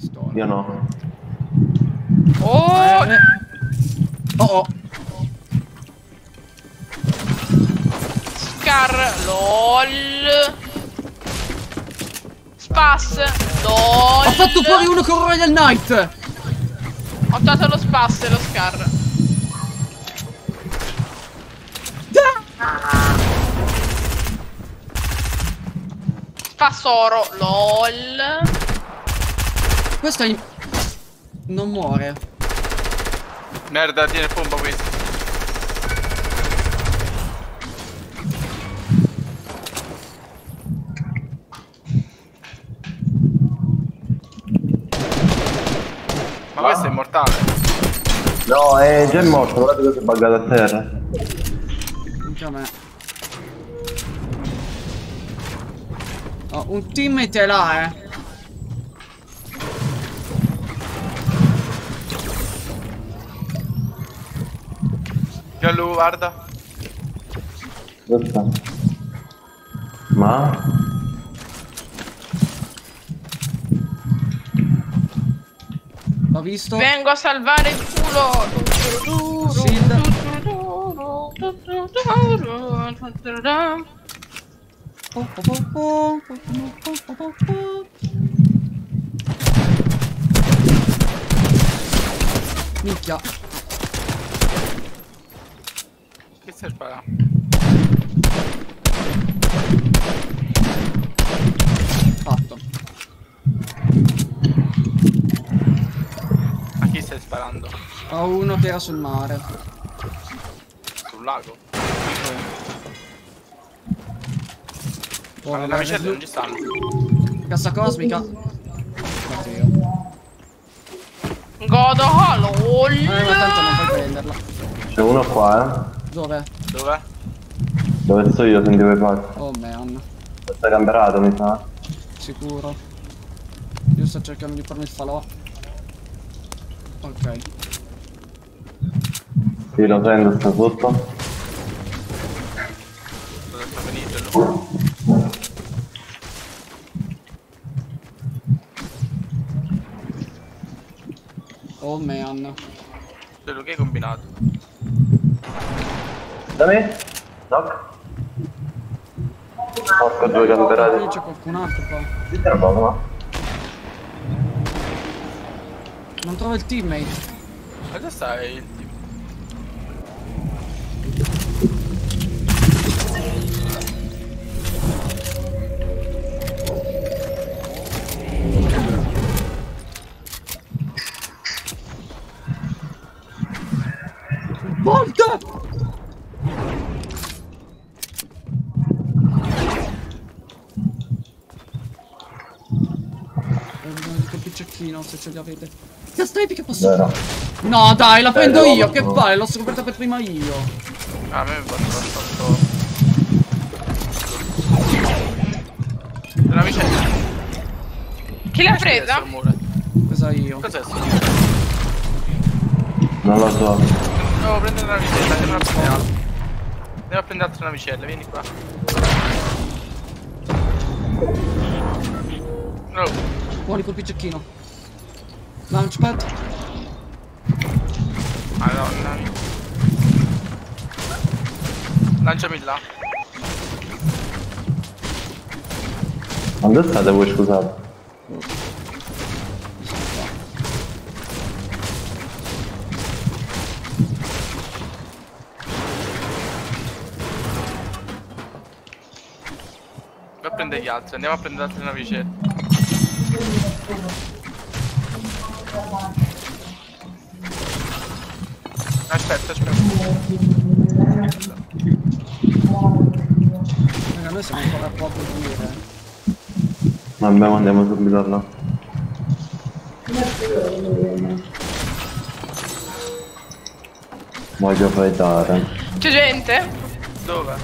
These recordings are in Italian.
Pistola. Io no. Oh! Eh. Oh oh. Scar, lol. Spas, lol. Ho fatto fuori uno con Royal Knight! Ho dato lo spas e lo scar. Spassoro, lol. Questo è... in- Non muore. Merda, tiene pompa questo. Ma questo è immortale. No, è già morto, guardate cosa è buggato a terra. A me. Oh, un teammate è là, eh. Giallo, guarda. Dove? Ma? L'ho visto? Vengo a salvare il culo! Sid. Minchia che stai sparando? Fatto. A chi stai sparando? Ho uno che era sul mare. Sul lago? Oh, Ma le navicelle non ci stanno. Cassa cosmica. Oddio. Godo, oh, lol. Eh, ma tanto non puoi prenderla. C'è uno qua, Dove? Dov'è? eh. Dove sto io, sentivo i passi. Oh man. Sta camperato, mi sa. Sicuro. Io sto cercando di farmi il falò. Ok. Sì, lo sento, sta sotto. Dove sta finito? Oh man. Quello che hai combinato? Da me? Doc? Porco due camperati. c'è qualcun altro qua. Zittero poco, ma. Non trovo il teammate. Ma dove sta Colpi cecchino se ce li avete. Snipe che posso Vero. No dai, la prendo no, io, che no. vale, l'ho scoperta per prima io. Ah, a me fatto. La navicella. Chi l'ha presa? Presa io. Cos'è sto? Non lo so. Devo prendere la navicella, andiamo a prendere a prendere altre navicelle, vieni qua. Oh, Buoni colpi cecchino. Launchpad. madonna. Lanciami là. Ma dove state voi, scusate? Vai a prendere gli altri, andiamo a prendere altre navicelle. Aspetta, aspetta. Raga, noi siamo ancora a poco dire. Vabbè, ma andiamo subito là. Voglio fightare. C'è gente? Dove?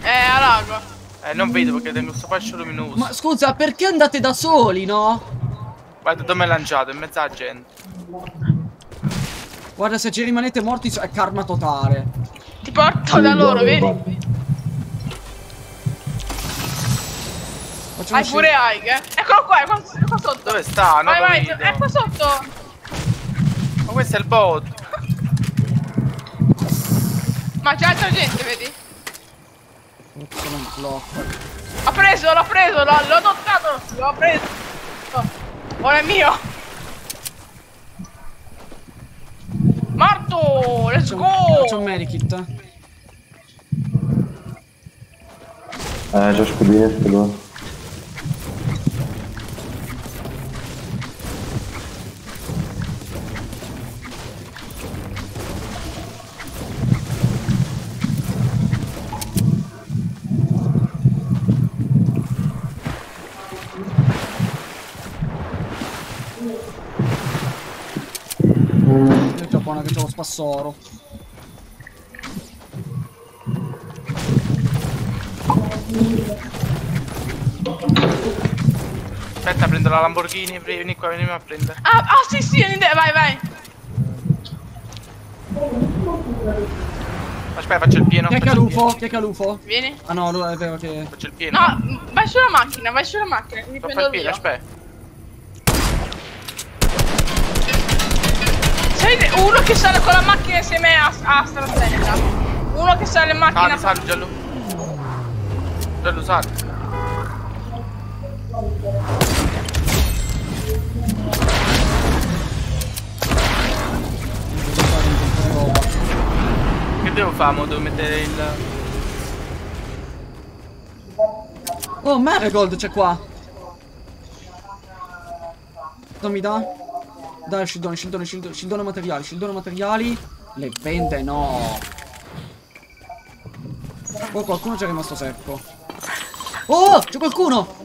Eh, a lago. Eh, non vedo perché tengo questo fascio luminoso. Ma scusa, perché andate da soli, no? Guarda dove è lanciato, in mezzo alla gente. Guarda, se ci rimanete morti è karma totale. Ti porto da loro, vedi? Ho Hai pure Aig, eh? Eccolo qua, è qua, è qua sotto. Dove sta? Non vai, vai, vedo. è qua sotto. Ma questo è il bot. Ma c'è altra gente, vedi? Sono un blocco. Ha preso, l'ho preso, l'ho, l'ho adottato, l'ho preso. Ora è mio. Marto, let's go. c'è un medikit. Eh, c'ho scudini e. spassoro. Aspetta, prendo la Lamborghini. Vieni qua, vieni a prendere. Ah, ah, sì, sì, vai, vai. Aspetta, faccio il pieno. Che ha faccio il l'UFO? Chi è che ha l'UFO? Vieni. Ah no, lui è vero che... Faccio il pieno. No, vai sulla macchina, vai sulla macchina, mi fare prendo il pieno, aspetta. Uno che sale con la macchina insieme a, a AstraZeneca. Uno che sale in macchina. Sali, sali, Giallo. Giallo, sali. Che devo fare? Devo mettere il... Oh, Marigold c'è qua. Non mi dà? Dai, scildone, scildone, scildone, scildone materiali, scildone materiali. Le vende no. Oh, qualcuno c'è rimasto secco. Oh, c'è qualcuno!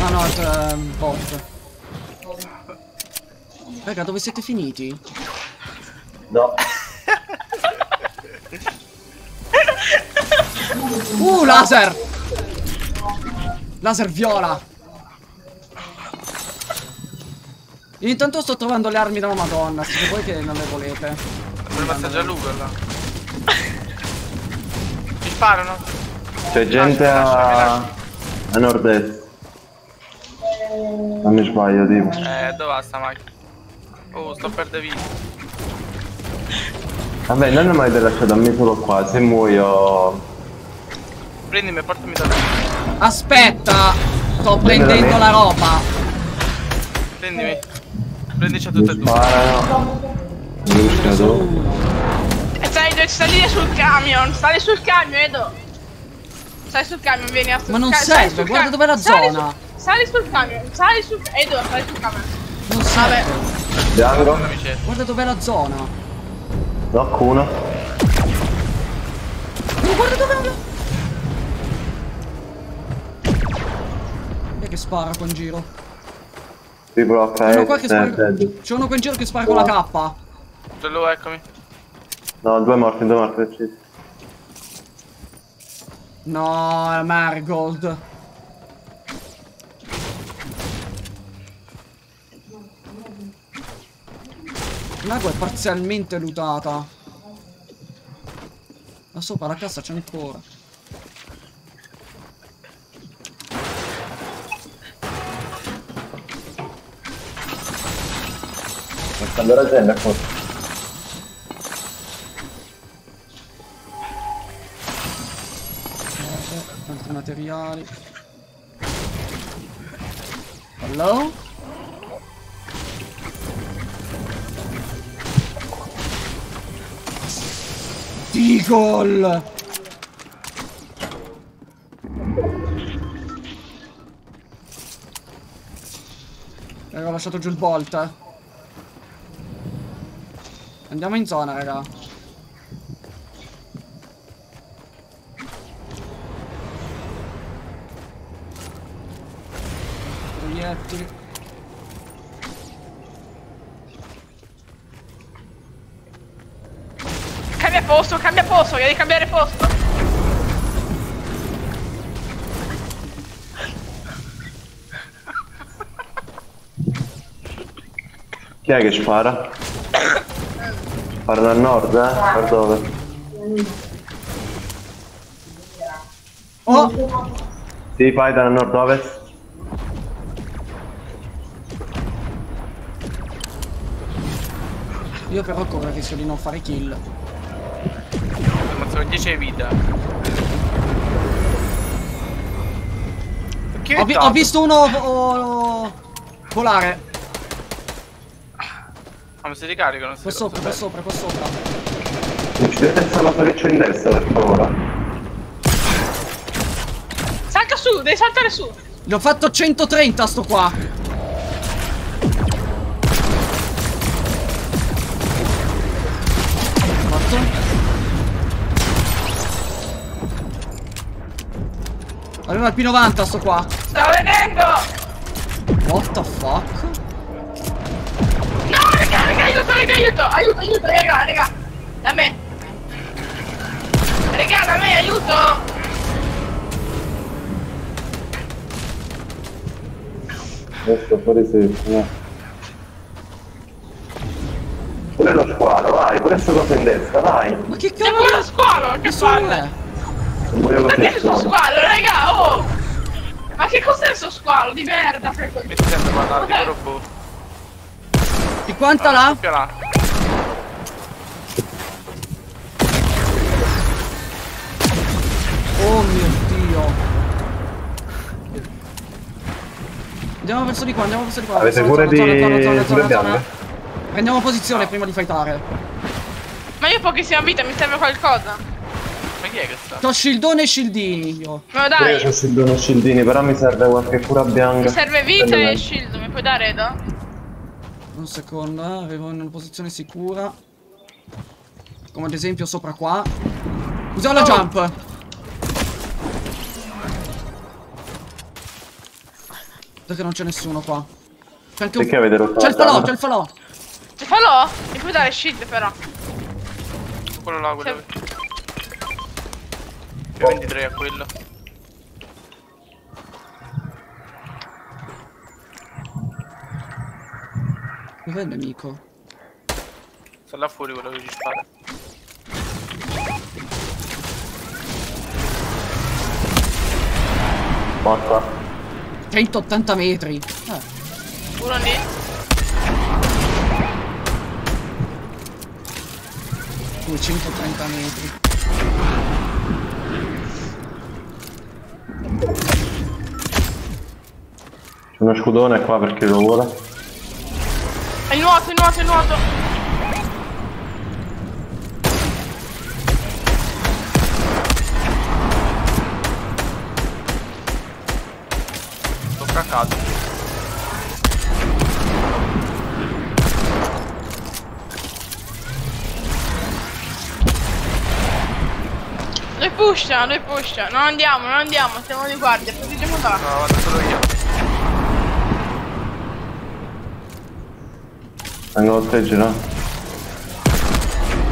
Ah no, c'è un bot. Raga, dove siete finiti? No. Uh, laser! Laser viola! Io intanto sto trovando le armi della madonna, se voi che non le volete. Per passaggi a Lugo là. Ci sparano? C'è gente a... a nord-est. Non mi sbaglio, tipo. Eh, dove va sta macchina? Oh, sto per vita. Vabbè, non è mai lasciato a me solo qua, se muoio... Prendimi e portami da te. Aspetta! Sto prendendo la roba! Prendimi. Prendici a tutte e due. riscato. E stai, devi salire sul camion, sali sul camion, Edo. Sali sul camion, vieni a Ma non serve, sul guarda camion. dov'è la Sali zona. su- Sali sul camion, sali sul Edo, sali sul camion. Non serve! Amici. Guarda dov'è la zona! Knock uno. Oh, guarda dov'è la... Chi è che spara qua in giro? Blocca C'è uno qua che spara... C'è uno qua in giro che spara con la K! Giallo, eccomi. No, due morti, due morti. uccisi. No, è Marigold. L'ago è parzialmente lootata. Da sopra la cassa c'è ancora. Raggiungendo forse. Eh, altri materiali. Hello? Raga, ho lasciato giù il bolt. eh. Andiamo in zona, raga. Proiettili. Cambia posto, cambia posto, devi cambiare posto. Chi è che spara? Spara dal nord, eh? Per dove? Oh! Si fighta nel nord-ovest. Io però corro il rischio di non fare kill. Ma sono 10 vita. Ho, vi- ho visto uno oh, volare. Ah, ma si ricaricano? Qua sopra, qua sopra, qua sopra. Uccidete il c'è in destra, per favore. Salta su, devi saltare su. Gli ho fatto 130 sto qua. Morto. Aveva il P90 sto qua. Sta venendo! What the fuck? Aiuto, aiuto! Aiuto, aiuto, raga, raga! Da me! Raga, da me, aiuto! Adesso fuori sì, no. Pure lo squalo, vai, pure sto cosa in destra, vai. Ma che cavolo pure lo squalo, che palle! è? Ma che è sto squalo, raga, oh! Ma che cos'è sto squalo di merda? Mi sento parlare di robot. Di quanta là? Là. Oh mio dio. Andiamo verso di qua, andiamo verso di qua. Avete pure di zona, zona, sulle zona, zona. bianche? Prendiamo posizione prima di fightare. Ma io ho pochissima vita, mi serve qualcosa. Ma chi è che sta? C'ho shieldone e shieldini io. Lo Pure io dai? ho scildone e scildini, però mi serve qualche cura bianca. Mi serve vita e shield, mi puoi dare, Edo? Un secondo, eh, arrivo in una posizione sicura. Come ad esempio sopra qua. Usiamo la Oh. jump. Perché non c'è nessuno qua. C'è anche un... Perché avete rotto C'è la il falò, c'è il falò. Ti falò? Mi puoi dare shield però. Quello là, quello Sì. là. Più 23 a quello. Dov'è il nemico? Sta là fuori quello che ci spara. Morta. 180 metri. Eh, Uno lì. 230 metri. C'è uno scudone qua per chi lo vuole. È il nuoto, il nuoto, il nuoto. Tocca a caso. Lui pusha, lui pusha. Non andiamo, non andiamo, stiamo di guardia, proteggiamo da. No, vado solo io. Vengo.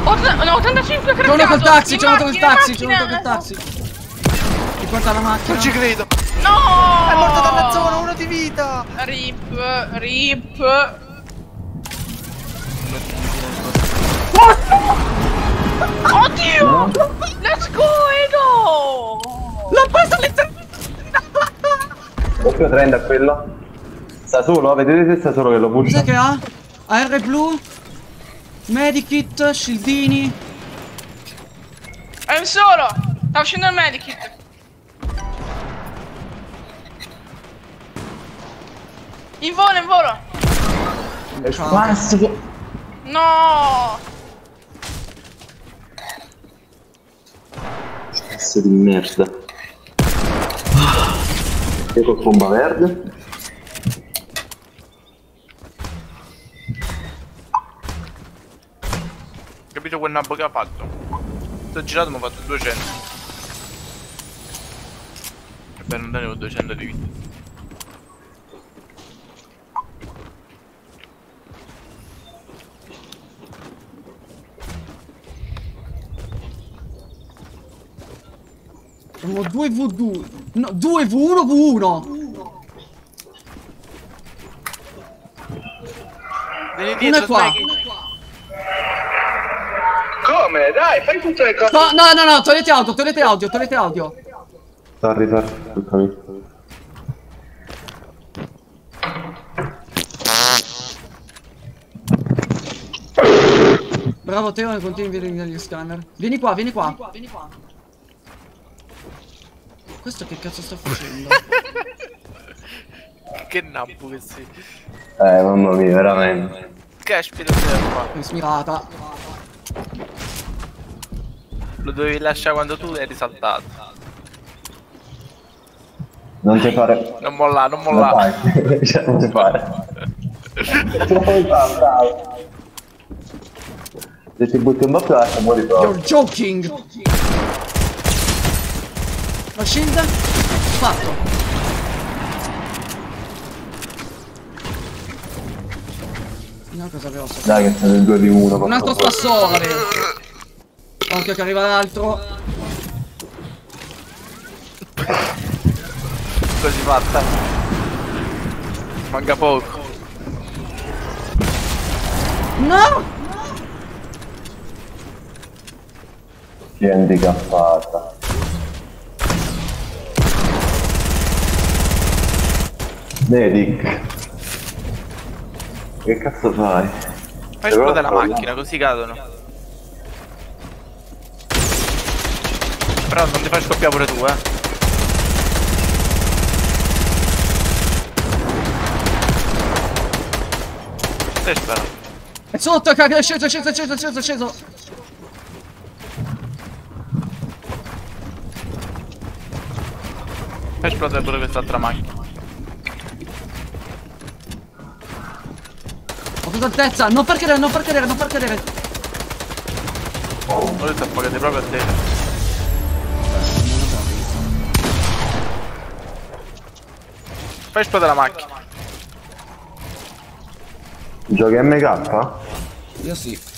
Otta- no, 85 C'è uno craccato. col taxi, c'è uno col taxi, c'è uno col taxi. Ti porta la macchina. Non ci credo. No! È morto dalla zona, uno di vita. Rip, rip. Oddio! Let's go, Edo! L'ho preso letteralmente. Doppio 30 a quello. Sta solo, vedete se sta solo che lo Cos'è pusha. che ha? AR blu. Medikit, shieldini. È un solo! Sta uscendo il medikit. In volo, in volo! Classico. No! Cazzo di merda. Io col bomba verde. Capito quel nabbo che ha fatto? Sto girato mi ha fatto 200. Ebbene non tenevo 200 di vita. Abbiamo 2 V2. No, 2 V1 V1. Vieni Una dietro, qua. Dai, fai tutte le cose. No, no, no, no, togliete audio, togliete audio, togliete audio. Sorry, sorry, scusami. Bravo Teo continui a vedere gli scanner. Vieni qua, vieni qua. Questo che cazzo sta facendo? Che nappo che sei. Eh, mamma mia, veramente. Che qua? È smirata. Lo dovevi lasciare quando tu eri saltato. Non ti fare... Non molla, non Non molla. fai. Cioè, non ti fare. Se ti butti un più alto, muori proprio. You're joking! La shield? Fatto. No, cosa avevo? Dai che sono il 2 di 1. Un altro spassore! Occhio che arriva l'altro. Così fatta. Manca poco. No! Che handicappata. Dedic. Che cazzo fai? Fai esplodere la macchina, così cadono. Però non ti fai scoppiare pure tu, eh. Stai sperando. È sotto, cacchio, è sceso, è sceso, è sceso, è sceso, è sceso. Fai esplodere pure quest'altra macchina. Ho preso altezza, non far cadere, non far cadere, non far cadere. Ho detto appagate proprio a te. Fai esplodere la macchina. Giochi MK? Io sì.